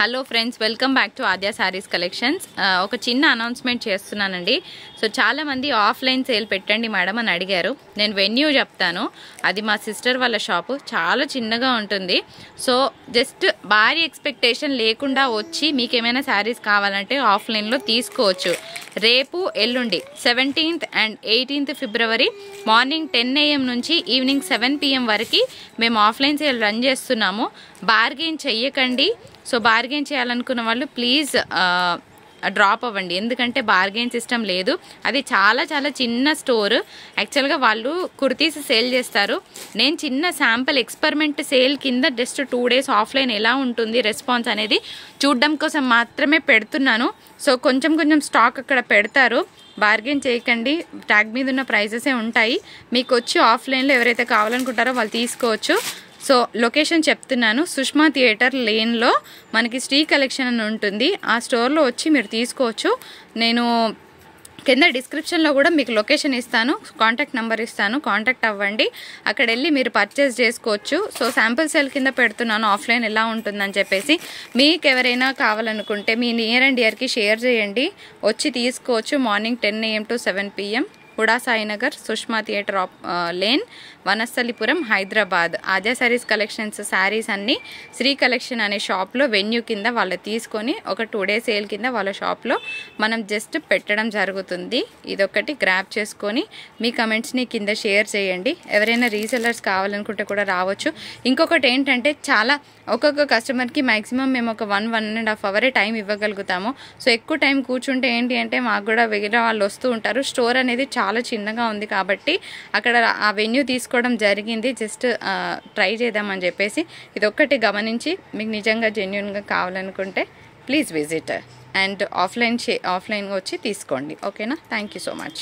Hello friends welcome back to Aadya sarees collections ఒక చిన్న announcement చేస్తున్నానండి. సో చాలామంది ఆఫ్లైన్ సేల్ పెట్టండి మేడం అని అడిగారు. నేను వెన్యూ చెప్తాను. అది మా సిస్టర్ వాళ్ళ షాపు చాలా చిన్నగా ఉంటుంది. సో జస్ట్ భారీ ఎక్స్పెక్టేషన్ లేకుండా వచ్చి మీకు ఏమైనా శారీస్ కావాలంటే ఆఫ్లైన్లో తీసుకోవచ్చు. రేపు ఎల్లుండి seventeenth and eighteenth February morning ten AM నుంచి ఈవినింగ్ సెవెన్ పిఎం వరకు మేము ఆఫ్లైన్ సేల్ రన్ చేస్తున్నాము. బార్గెన్ చెయ్యకండి. సో బార్గెన్ చేయాలనుకున్న వాళ్ళు ప్లీజ్ డ్రాప్ అవ్వండి. ఎందుకంటే బార్గెన్ సిస్టమ్ లేదు. అది చాలా చాలా చిన్న స్టోర్ యాక్చువల్గా వాళ్ళు కుర్తీస్ సేల్ చేస్తారు. నేను చిన్న శాంపుల్ ఎక్స్పెరిమెంట్ సేల్ కింద జస్ట్ టూ డేస్ ఆఫ్లైన్ ఎలా ఉంటుంది రెస్పాన్స్ అనేది చూడడం కోసం మాత్రమే పెడుతున్నాను. సో కొంచెం కొంచెం స్టాక్ అక్కడ పెడతారు. బార్గెన్ చేయకండి. ట్యాగ్ మీద ఉన్న ప్రైజెసే ఉంటాయి. మీకు వచ్చి ఆఫ్లైన్లో ఎవరైతే కావాలనుకుంటారో వాళ్ళు తీసుకోవచ్చు. సో లొకేషన్ చెప్తున్నాను. సుష్మా థియేటర్ లేన్లో మనకి స్టీ కలెక్షన్ అని ఉంటుంది. ఆ స్టోర్లో వచ్చి మీరు తీసుకోవచ్చు. నేను కింద డిస్క్రిప్షన్లో కూడా మీకు లొకేషన్ ఇస్తాను. కాంటాక్ట్ నెంబర్ ఇస్తాను. కాంటాక్ట్ అవ్వండి. అక్కడ వెళ్ళి మీరు పర్చేస్ చేసుకోవచ్చు. సో శాంపుల్ సెల్ కింద పెడుతున్నాను. ఆఫ్లైన్ ఎలా ఉంటుందని చెప్పేసి. మీకు ఎవరైనా కావాలనుకుంటే మీ నియర్ అండ్ ఇయర్కి షేర్ చేయండి. వచ్చి తీసుకోవచ్చు. Morning ten AM to seven PM. Huda Sainagar Sushma theatre opp lane Vanasthalipuram Hyderabad. Aadya sarees collections sarees అన్నీ శ్రీ కలెక్షన్ అనే షాప్లో వెన్యూ కింద వాళ్ళు తీసుకొని ఒక టూ డే సేల్ కింద వాళ్ళ షాప్లో మనం జస్ట్ పెట్టడం జరుగుతుంది. ఇదొకటి గ్రాప్ చేసుకొని మీ కమెంట్స్ని కింద షేర్ చేయండి. ఎవరైనా రీసెలర్స్ కావాలనుకుంటే కూడా రావచ్చు. ఇంకొకటి ఏంటంటే చాలా ఒక్కొక్క కస్టమర్కి మ్యాక్సిమం మేము ఒక వన్ వన్ అండ్ హాఫ్ అవరే టైం ఇవ్వగలుగుతాము. సో ఎక్కువ టైం కూర్చుంటే ఏంటి అంటే మాకు కూడా వేరే వాళ్ళు వస్తూ ఉంటారు. స్టోర్ అనేది చాలా చాలా చిన్నగా ఉంది కాబట్టి అక్కడ ఆ వెన్యూ తీసుకోవడం జరిగింది. జస్ట్ ట్రై చేద్దామని చెప్పేసి ఇదొక్కటి గమనించి మీకు నిజంగా జెన్యున్గా కావాలనుకుంటే ప్లీజ్ విజిట్ అండ్ ఆఫ్లైన్ ఆఫ్లైన్గా వచ్చి తీసుకోండి. ఓకేనా? Thank you so much.